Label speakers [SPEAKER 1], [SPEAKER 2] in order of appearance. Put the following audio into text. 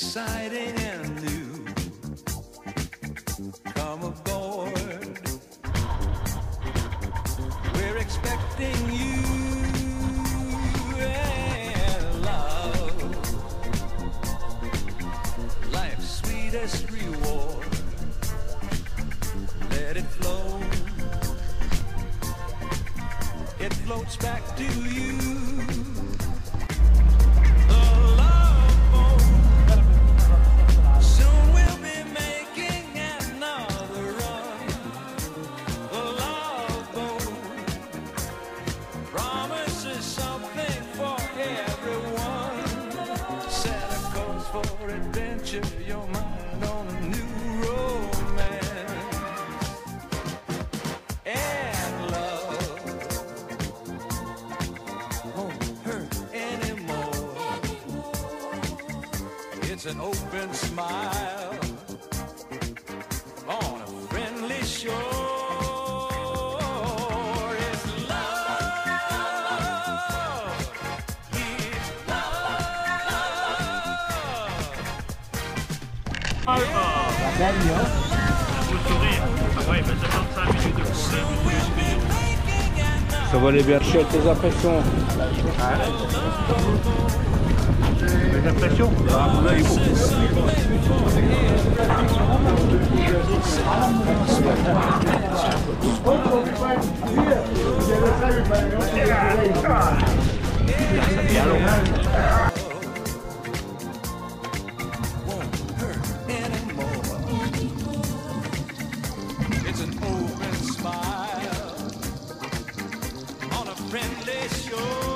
[SPEAKER 1] exciting and new. Come aboard. We're expecting you and love. Life's sweetest reward. Let it flow. It floats back to you. It's an open smile on a friendly shore. It's love. It's love.
[SPEAKER 2] Faut sourire. Ah ouais, mais 65 minutes de problème, plus minutes.
[SPEAKER 3] Ça va les bien tes impressions.
[SPEAKER 1] Anymore. It's an open smile on a friendly shore.